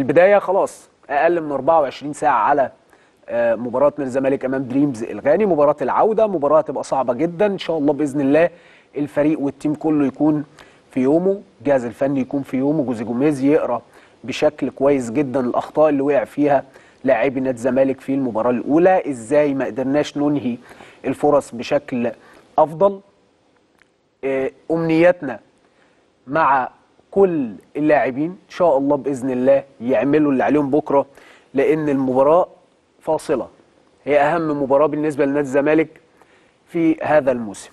في البداية خلاص أقل من 24 ساعة على آه، مباراة نادي الزمالك أمام دريمز الغاني مباراة العودة مباراة هتبقى صعبة جدا إن شاء الله بإذن الله الفريق وال team كله يكون في يومه الجهاز الفني يكون في يومه جوزي جوميز يقرأ بشكل كويس جدا الأخطاء اللي وقع فيها لاعبي نادي الزمالك في المباراة الأولى إزاي ما قدرناش ننهي الفرص بشكل أفضل. آه، أمنياتنا مع كل اللاعبين إن شاء الله بإذن الله يعملوا اللي عليهم بكرة لأن المباراة فاصلة. هي أهم مباراة بالنسبة لنادي الزمالك في هذا الموسم.